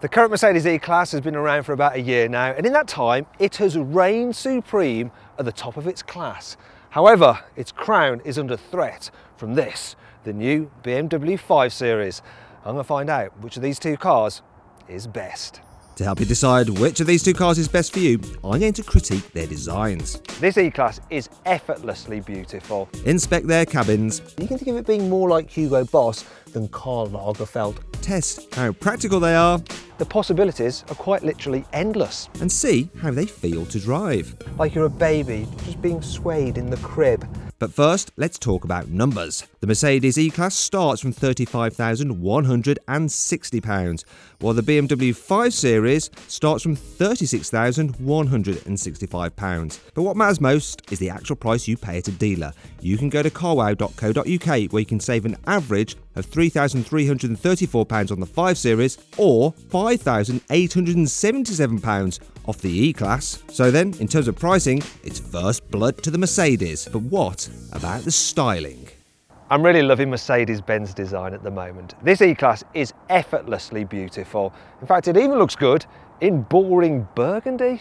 The current Mercedes E-Class has been around for about a year now, and in that time, it has reigned supreme at the top of its class. However, its crown is under threat from this, the new BMW 5 Series. I'm going to find out which of these two cars is best. To help you decide which of these two cars is best for you, I'm going to critique their designs. This E-Class is effortlessly beautiful. Inspect their cabins. You can think of it being more like Hugo Boss than Karl Lagerfeld. Test how practical they are. The possibilities are quite literally endless. And see how they feel to drive. Like you're a baby just being swayed in the crib. But first, let's talk about numbers. The Mercedes E-Class starts from £35,160, while the BMW 5 Series starts from £36,165. But what matters most is the actual price you pay at a dealer. You can go to carwow.co.uk where you can save an average of £3,334 on the 5 Series or £5,877 off the E-Class. So then, in terms of pricing, it's first blood to the Mercedes. But what about the styling? I'm really loving Mercedes-Benz design at the moment. This E-Class is effortlessly beautiful. In fact, it even looks good in boring burgundy.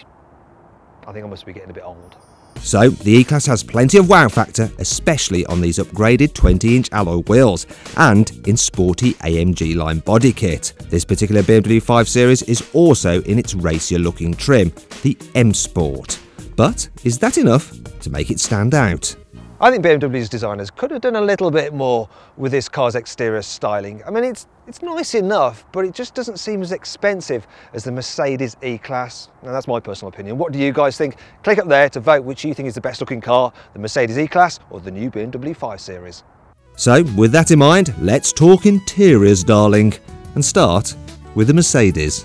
I think I must be getting a bit old. So, the E-Class has plenty of wow factor, especially on these upgraded 20-inch alloy wheels and in sporty AMG line body kit. This particular BMW 5 Series is also in its racier looking trim, the M Sport. But is that enough to make it stand out? I think BMW's designers could have done a little bit more with this car's exterior styling. I mean, it's, it's nice enough, but it just doesn't seem as expensive as the Mercedes E-Class. Now, that's my personal opinion. What do you guys think? Click up there to vote which you think is the best looking car, the Mercedes E-Class or the new BMW 5 Series. So, with that in mind, let's talk interiors, darling, and start with the Mercedes.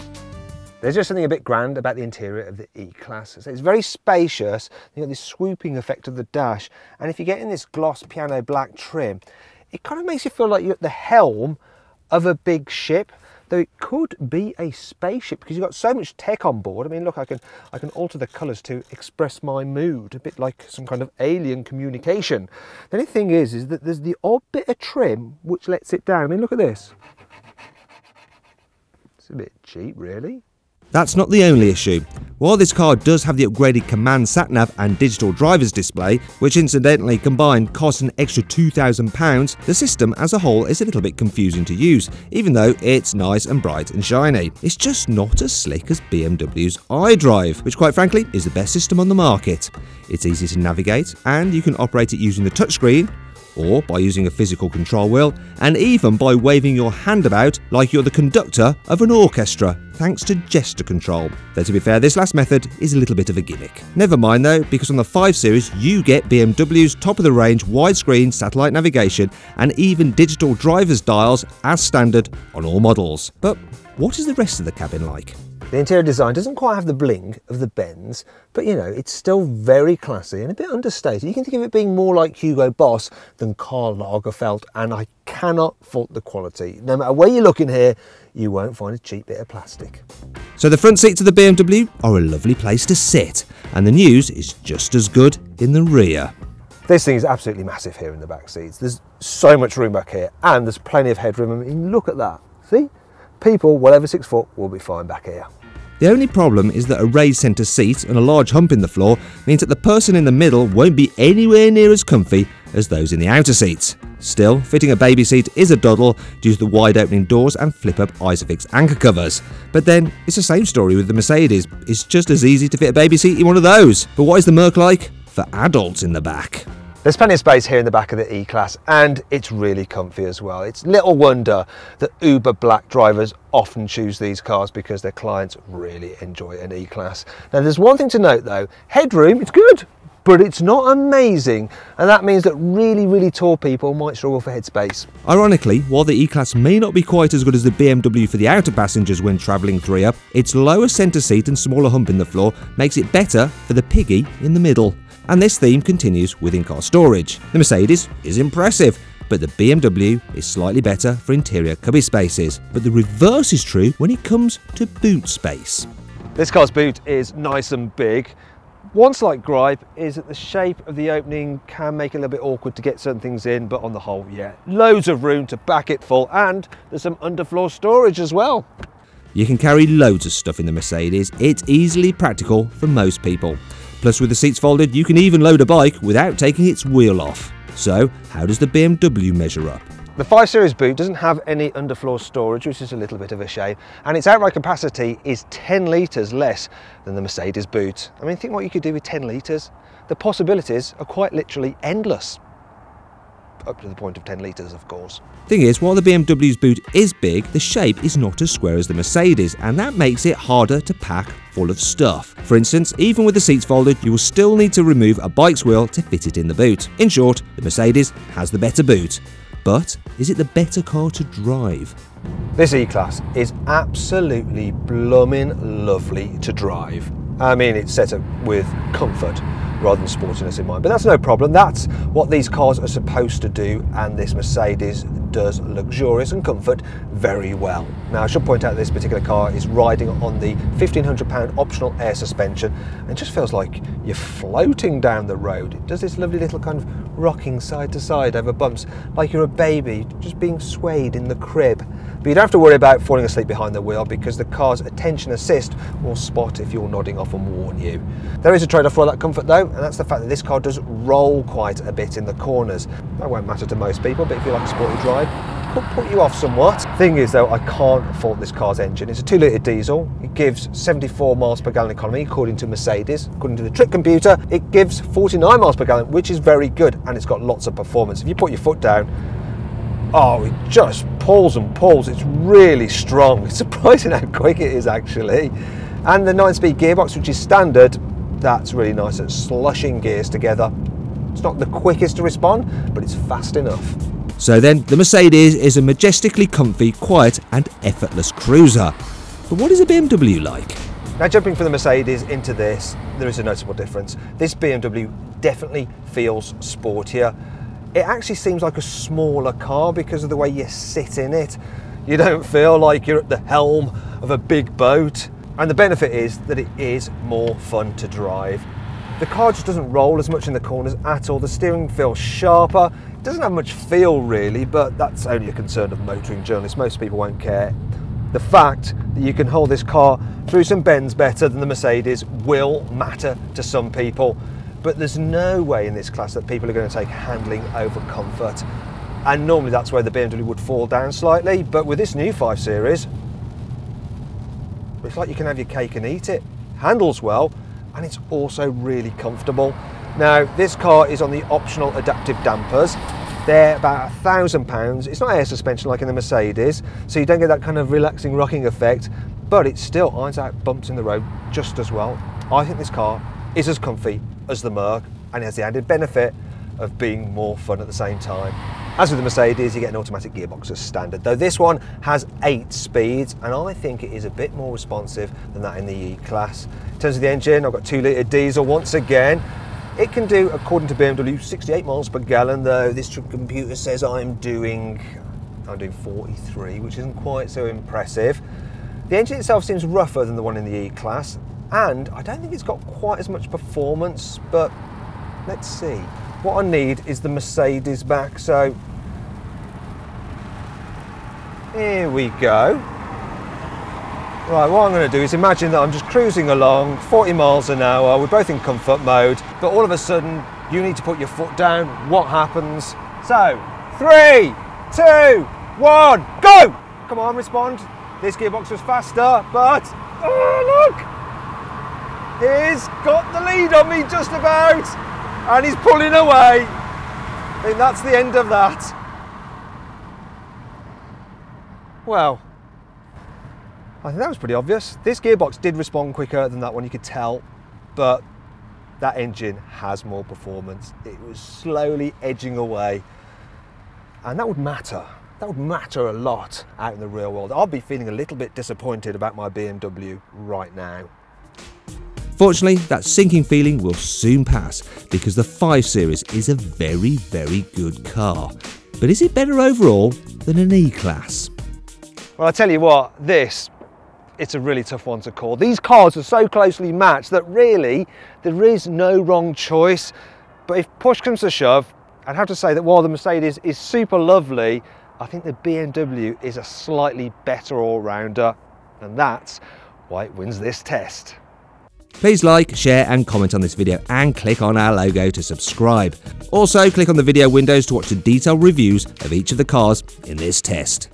There's just something a bit grand about the interior of the E-Class. It's very spacious, you've got this swooping effect of the dash, and if you get in this gloss piano black trim, it kind of makes you feel like you're at the helm of a big ship, though it could be a spaceship because you've got so much tech on board. I mean, look, I can, I can alter the colours to express my mood, a bit like some kind of alien communication. The only thing is, is that there's the odd bit of trim which lets it down. I mean, look at this. It's a bit cheap, really. That's not the only issue. While this car does have the upgraded command sat-nav and digital driver's display, which incidentally combined cost an extra £2,000, the system as a whole is a little bit confusing to use, even though it's nice and bright and shiny. It's just not as slick as BMW's iDrive, which quite frankly is the best system on the market. It's easy to navigate, and you can operate it using the touchscreen, or by using a physical control wheel, and even by waving your hand about like you're the conductor of an orchestra, thanks to gesture control. Though to be fair, this last method is a little bit of a gimmick. Never mind though, because on the 5 Series you get BMW's top of the range widescreen satellite navigation and even digital driver's dials as standard on all models. But what is the rest of the cabin like? The interior design doesn't quite have the bling of the Benz, but you know, it's still very classy and a bit understated. You can think of it being more like Hugo Boss than Karl Lagerfeld, and I cannot fault the quality. No matter where you look in here, you won't find a cheap bit of plastic. So the front seats of the BMW are a lovely place to sit, and the news is just as good in the rear. This thing is absolutely massive here in the back seats. There's so much room back here, and there's plenty of headroom. I mean, look at that. See? People, whatever six foot, will be fine back here. The only problem is that a raised centre seat and a large hump in the floor means that the person in the middle won't be anywhere near as comfy as those in the outer seats. Still, fitting a baby seat is a doddle due to the wide opening doors and flip up Isofix anchor covers. But then, it's the same story with the Mercedes. It's just as easy to fit a baby seat in one of those. But what is the Merc like? For adults in the back. There's plenty of space here in the back of the E-Class and it's really comfy as well. It's little wonder that Uber black drivers often choose these cars because their clients really enjoy an E-Class. Now there's one thing to note though, headroom, it's good, but it's not amazing and that means that really really tall people might struggle for headspace. Ironically, while the E-Class may not be quite as good as the BMW for the outer passengers when travelling three up, its lower centre seat and smaller hump in the floor makes it better for the piggy in the middle and this theme continues with in-car storage. The Mercedes is impressive, but the BMW is slightly better for interior cubby spaces. But the reverse is true when it comes to boot space. This car's boot is nice and big. One slight gripe is that the shape of the opening can make it a little bit awkward to get certain things in, but on the whole, yeah, loads of room to back it full, and there's some underfloor storage as well. You can carry loads of stuff in the Mercedes, it's easily practical for most people. Plus with the seats folded, you can even load a bike without taking its wheel off. So, how does the BMW measure up? The 5 Series boot doesn't have any underfloor storage, which is a little bit of a shame, and its outright capacity is 10 litres less than the Mercedes boot. I mean, think what you could do with 10 litres. The possibilities are quite literally endless. Up to the point of 10 litres, of course. Thing is, while the BMW's boot is big, the shape is not as square as the Mercedes, and that makes it harder to pack full of stuff. For instance, even with the seats folded, you will still need to remove a bike's wheel to fit it in the boot. In short, the Mercedes has the better boot. But is it the better car to drive? This E-Class is absolutely blooming lovely to drive. I mean, it's set up with comfort rather than sportiness in mind. But that's no problem. That's what these cars are supposed to do, and this Mercedes does luxurious and comfort very well. Now, I should point out this particular car is riding on the £1,500 optional air suspension, and just feels like you're floating down the road. It does this lovely little kind of rocking side to side over bumps, like you're a baby just being swayed in the crib. But you don't have to worry about falling asleep behind the wheel because the car's attention assist will spot if you're nodding off and warn you. There is a trade-off for all that comfort though, and that's the fact that this car does roll quite a bit in the corners. That won't matter to most people, but if you like a sporty drive, could put you off somewhat. Thing is though, I can't fault this car's engine. It's a 2 litre diesel. It gives 74 miles per gallon economy according to Mercedes. According to the trip computer, it gives 49 miles per gallon, which is very good, and it's got lots of performance. If you put your foot down, oh, it just pulls and pulls. It's really strong. It's surprising how quick it is actually. And the 9-speed gearbox, which is standard, that's really nice at slushing gears together. It's not the quickest to respond, but it's fast enough. So then, the Mercedes is a majestically comfy, quiet and effortless cruiser. But what is a BMW like? Now jumping from the Mercedes into this, there is a noticeable difference. This BMW definitely feels sportier. It actually seems like a smaller car because of the way you sit in it. You don't feel like you're at the helm of a big boat. And the benefit is that it is more fun to drive. The car just doesn't roll as much in the corners at all. The steering feels sharper. It doesn't have much feel really, but that's only a concern of motoring journalists. Most people won't care. The fact that you can hold this car through some bends better than the Mercedes will matter to some people, but there's no way in this class that people are going to take handling over comfort. And normally that's where the BMW would fall down slightly, but with this new 5 Series, it's like you can have your cake and eat it. Handles well, and it's also really comfortable. Now, this car is on the optional adaptive dampers. They're about a thousand pounds. It's not air suspension like in the Mercedes, so you don't get that kind of relaxing rocking effect, but it still irons out bumps in the road just as well. I think this car is as comfy as the Merc and it has the added benefit of being more fun at the same time. As with the Mercedes, you get an automatic gearbox as standard, though this one has eight speeds, and I think it is a bit more responsive than that in the E-Class. In terms of the engine, I've got two litre diesel once again. It can do, according to BMW, 68 miles per gallon, though this computer says I'm doing, I'm doing 43, which isn't quite so impressive. The engine itself seems rougher than the one in the E-Class, and I don't think it's got quite as much performance, but let's see. What I need is the Mercedes back, so here we go. Right, what I'm going to do is imagine that I'm just cruising along, 40 miles an hour, we're both in comfort mode, but all of a sudden you need to put your foot down. What happens? So, three, two, one, go! Come on, respond. This gearbox was faster, but, oh look! He's got the lead on me just about and he's pulling away. I think that's the end of that. Well, I think that was pretty obvious. This gearbox did respond quicker than that one, you could tell, but that engine has more performance. It was slowly edging away, and that would matter. That would matter a lot out in the real world. I'll be feeling a little bit disappointed about my BMW right now. Fortunately, that sinking feeling will soon pass because the 5 Series is a very, very good car. But is it better overall than an E-Class? Well, I tell you what, this, it's a really tough one to call. These cars are so closely matched that really there is no wrong choice. But if push comes to shove, I'd have to say that while the Mercedes is super lovely, I think the BMW is a slightly better all-rounder And that's why it wins this test. Please like, share and comment on this video and click on our logo to subscribe. Also click on the video windows to watch the detailed reviews of each of the cars in this test.